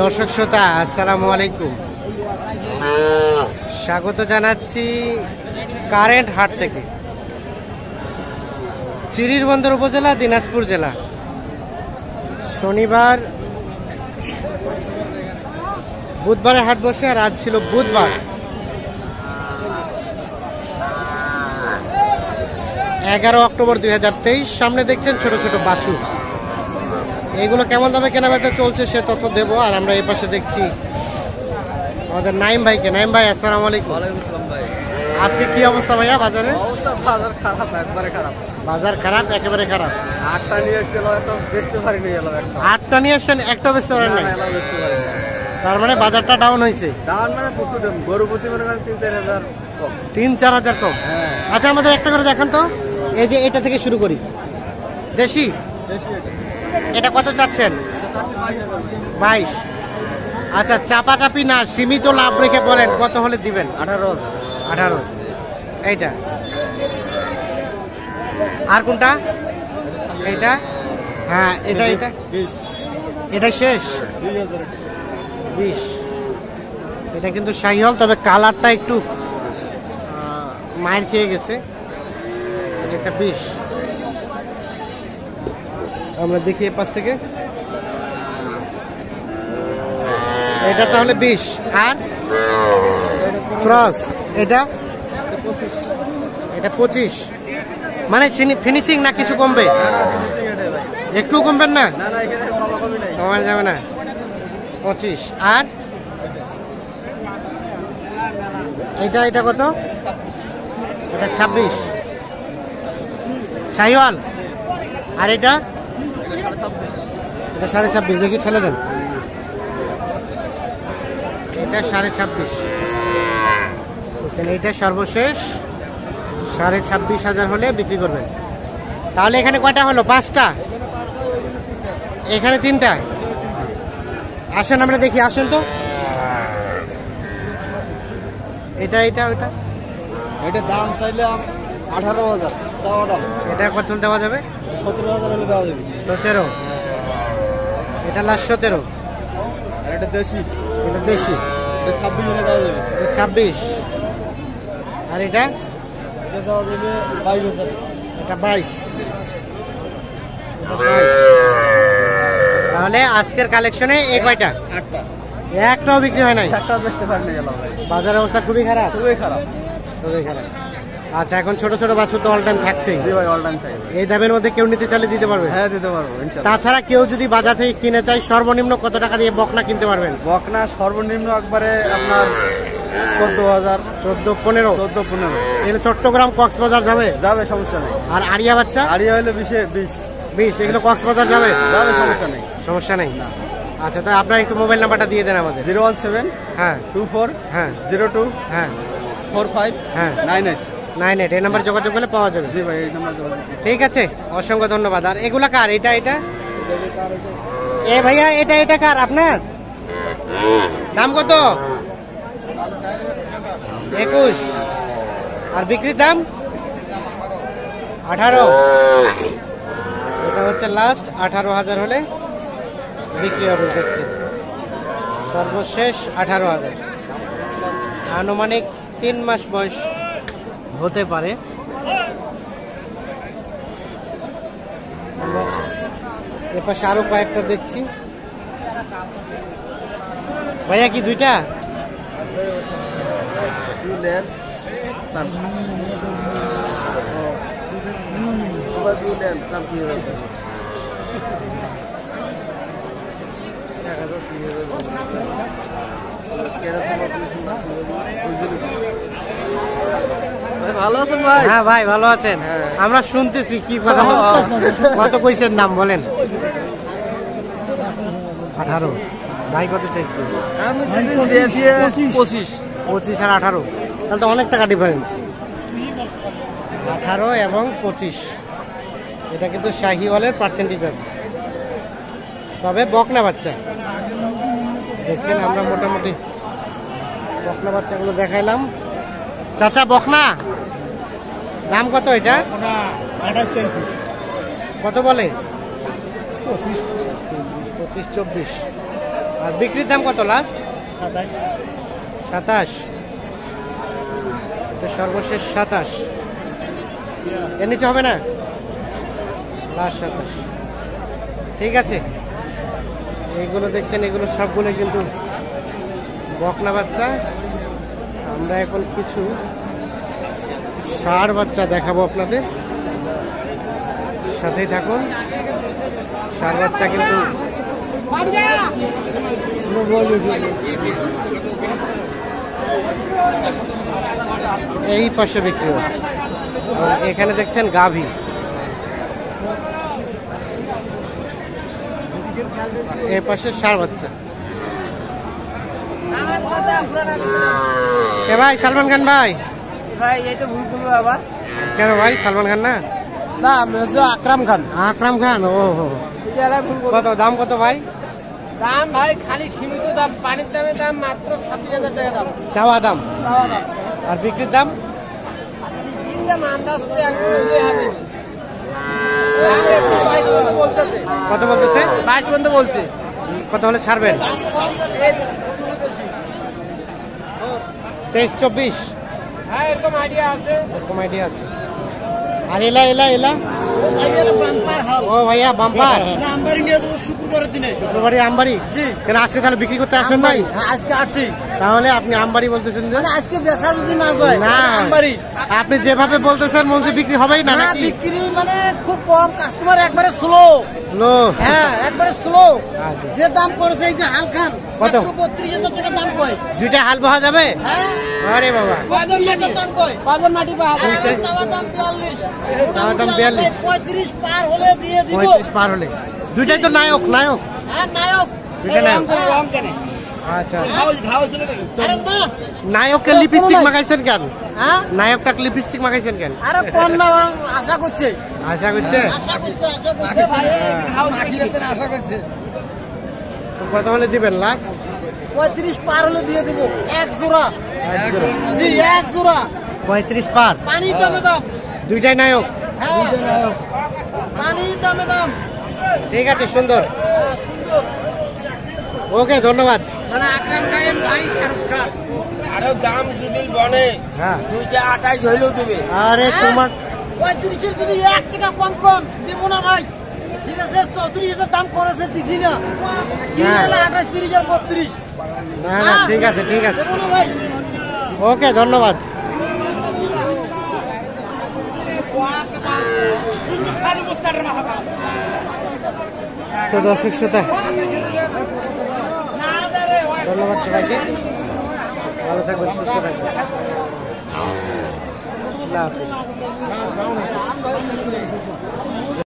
দর্শক শ্রোতা, আসসালামু আলাইকুম। স্বাগত জানাচ্ছি কারেন্ট হাট থেকে। চিরির বন্দর উপজেলা, দিনাজপুর জেলা। শনিবার বুধবারে হাট বসে আর আজ ছিল বুধবার। এগারো অক্টোবর দুই হাজার তেইশ, সামনে দেখছেন ছোট ছোট বাছুর। এগুলো কেমন দামে কেনাবেচা চলছে সে তথ্য দেবো আর আমরা এই পাশে দেখছি আমাদের নাইম ভাইকে। নাইম ভাই আসসালামু আলাইকুম। আজকে কি অবস্থা ভাইয়া বাজারে? অবস্থা বাজার খারাপ একবারে খারাপ। বাজার খারাপ একেবারে খারাপ। আটটা নিয়ে এসেছিল হয়তো বেচতে পারিনি একটা। আটটা নিয়ে আসছেন একটা বেচতে পারেন তার মানে বাজারটা ডাউন হয়েছে? দাম মানে প্রচুর দাম গরু প্রতি মনে করেন তিন চার হাজার কম। তিন চার হাজার কম? হ্যাঁ। আচ্ছা আমাদের একটা করে দেখান তো। এই যে এটা থেকে শুরু করি। দেশি? এটা কত চাচ্ছেন। বাইশ। আচ্ছা চাপা চাপি না সীমিত লাভ রেখে বলেন কত হলে দিবেন? আঠারো। আঠারো। এইটা। আর কোনটা? এইটা? হ্যাঁ এটা এটা। এটা শেষ। বিশ। এটা কিন্তু শাহিহল তবে কালারটা একটু মায়ের খেয়ে গেছে। এটা বিশ। দেখি এ পাশ থেকে। এটা তাহলে বিশ। আর? ক্রস। এটা? এটা পঁচিশ। মানে ফিনিশিং না কিছু কমবে? একটু কমবেন না? না না এখানে কমা কমি নাই কমা যাবে না। পঁচিশ। আর? এটা এটা কত? এটা ছাব্বিশ। শাহিওয়াল। আর এটা? এটা সাড়ে ছাব্বিশ এটা দেখি ঠেলে দেন। এটা সাড়ে ছাব্বিশ। এইটা সর্বশেষ, সাড়ে ছাব্বিশ হাজার হলে বিক্রি করবেন। তাহলে এখানে কয়টা হলো? পাঁচটা? এখানে তিনটা? আসেন, আমরা দেখি, আসেন তো। এটা এটা, ওটা? এটা দাম চাইলে আঠারো হাজার। এটা কত দেওয়া যাবে সতেরো হাজার হলে দেওয়া যাবে? সতেরো। এটা লাস্ট সতেরো। এটা দেশি। এটা দেশি এটা ছাব্বিশ। হলে দেওয়া যাবে এটা ছাব্বিশ আর এটা? এটা দেওয়া যাবে বাইশ। হাজার এটা বাইশ। তাহলে আজকের কালেকশনে এই কয়টা? আটটা একটাও বিক্রি হয় নাই? বেচতে পারিনি বাজার অবস্থা খুবই খারাপ? খুবই খারাপ। খুবই খারাপ। আচ্ছা এখন ছোট ছোট বাছুর তো অল টাইম থাকছেই। জি ভাই অল টাইম থাকে এই দামের মধ্যে কেউ নিতে চাইলে দিতে পারবে? হ্যাঁ দিতে পারব তাছাড়া কেউ যদি বাজার থেকে কিনে চায় সর্বনিম্ন কত টাকা দিয়ে বকনা কিনতে পারবেন? বকনা সর্বনিম্ন একবারে আপনার চোদ্দ হাজার। চোদ্দ পনেরো? চোদ্দ পনেরো। এগুলো চট্টগ্রাম কক্সবাজার যাবে? যাবে সমস্যা নেই। আর আরিয়া বাচ্চা? হলে বিশে বিশ। বিশ এগুলো কক্সবাজার যাবে? যাবে সমস্যা নেই। সমস্যা নেই? আচ্ছা তো আপনার একটু মোবাইল নাম্বারটা দিয়ে দেন আমাদের। জিরো ওয়ান সেভেন হ্যাঁ। টু ফোর হ্যাঁ। জিরো টু হ্যাঁ। ফোর ফাইভ হ্যাঁ। Nine eight. নাইন এইট এই নাম্বার যোগাযোগ করলে পাওয়া যাবে। জি ভাই এই নাম্বার যোগাযোগ ঠিক আছে? অসংখ্য ধন্যবাদ। আর এগুলা কার? এটা এটা? এ ভাইয়া এটা এটা কার আপনার? দাম কত? একুশ। আর বিক্রির দাম? আঠারো। এটা হচ্ছে লাস্ট আঠারো হাজার হলে বিক্রি হবে দেখছি। সর্বশেষ আঠারো হাজার। আনুমানিক তিন মাস বয়স হতে পারে। এপাশে আরও কয়েকটা দেখছি। ভাইয়া কি দুইটা? ভাই ভালো আছেন ভাই? হ্যাঁ ভাই ভালো আছেন। হ্যাঁ। আমরা শুনতেছি কি কথা কত কইছেন দাম বলেন? আঠারো। ভাই কত চাইছি? পঁচিশ। পঁচিশ আর আঠারো। তাহলে তো অনেক টাকা ডিফারেন্স আঠারো এবং পঁচিশ। এটা কিন্তু শাহিওয়ালের পার্সেন্টেজ আছে। তবে বকনা বাচ্চা। দেখছেন আমরা মোটামুটি বকনা বাচ্চাগুলো দেখাইলাম। চাচা বকনা? দাম কত এটা? আঠাশ চাইছি। কত বলে? পঁচিশ। পঁচিশ চব্বিশ। আর বিক্রির দাম কত লাস্ট সাতাশ। সাতাশ। তো সর্বশেষ সাতাশ। এর নিচে হবে না? লাস্ট সাতাশ। ঠিক আছে। এইগুলো দেখছেন এগুলো সবগুলো কিন্তু বকনা বাচ্চা। আমরা এখন কিছু ষাঁড় বাচ্চা দেখাবো আপনাদের। সাথেই থাকুন। সার বাচ্চা কিন্তু এই পাশে বিক্রি হচ্ছে। এখানে দেখছেন গাভী। এ পাশে সার বাচ্চা। কে ভাই, সালমান খান ভাই। ভাই এই তো ভুল করব আবার কেন ভাই সালমান খান না না আকরাম খান আকরাম খান ও কত দাম কত ভাই দাম ভাই খালি সীমিত দাম পানির দামে দাম মাত্র ছাব্বিশ হাজার টাকা দাম চাওয়া দাম চাওয়া দাম আর বিক্রির দাম তিন দাম আন্দাজ করে কত বলতেছে বাইশ পর্যন্ত বলছে কত হলে ছাড়বেন তেইশ চব্বিশ হ্যাঁ এরকম আইডিয়া আছে। এরকম আইডিয়া আছে। আর এলা এলা এলা? ও ভাই বাম্পার হাল ও ভাইয়া বাম্পার না শুক্রবারের দিনে। শুক্রবারে আমবাড়ি? জি। কেন আজকে তাহলে বিক্রি করতে আসেন ভাই? হ্যাঁ আজকে আসছি। তাহলে আপনি আমবাড়ি বলতেছেন যে মানে আজকে বেচা যদি না যায় না। আমবাড়ি। আপনি যেভাবে বলতেছেন মনে বিক্রি হবেই না নাকি? বিক্রি মানে খুব কম। কাস্টমার একবারে স্লো। স্লো। হ্যাঁ একবারে স্লো। আচ্ছা। যে দাম করেছে এই যে হালখান কত? মাত্র বত্রিশ হাজার টাকা দাম কয়। দুইটা হাল বহা যাবে? হ্যাঁ। আরে বাবা। কজন মাটি দাম কয়? কজন মাটি পাওয়া দুইটাই। চাওয়া দাম বিয়াল্লিশ। চাওয়া দাম 42 পঁয়ত্রিশ পার হলে দিয়ে দিব। পার হলে। দুইটাই তো নায়ক নায়ক। হ্যাঁ আচ্ছা। নায়ককে লিপস্টিক মাখাইছেন কেন? হ্যাঁ? নায়কটা লিপস্টিক মাখাইছেন কেন? আরে কোন না আশা করছে। আশা করছে? আশা করছে আশা করছে ভাই আশা করছে। তো কত হলে দিবেন লাস্ট পঁয়ত্রিশ পার হলে দিয়ে দিব এক জোড়া। জি এক জোড়া। পঁয়ত্রিশ পার। পানি দামে দাম। দুইটাই নায়ক। হ্যাঁ। পানি দামে দাম। ঠিক আছে সুন্দর। হ্যাঁ, সুন্দর ওকে ধন্যবাদ। মানে আকরাম খান ভাই শাহরুখ খান। আরও দাম যদি বনে। হ্যাঁ। দুইটা আঠাইশ হইলেও দেবে। আরে হ্যাঁ? তোমার পঁয়ত্রিশের যদি এক টাকা কম কম দিব না ভাই। ঠিক আছে চৌত্রিশ হাজার দাম করেছে দিছি না। হ্যাঁ। আঠাশ তিরিশ আর বত্রিশ? না না ঠিক আছে ঠিক আছে। ভাই। ওকে ধন্যবাদ। তো দর্শক শ্রোতা ধন্যবাদ সবাইকে। ভালো থাকবেন সুস্থ থাকবেন। আল্লাহ হাফিজ।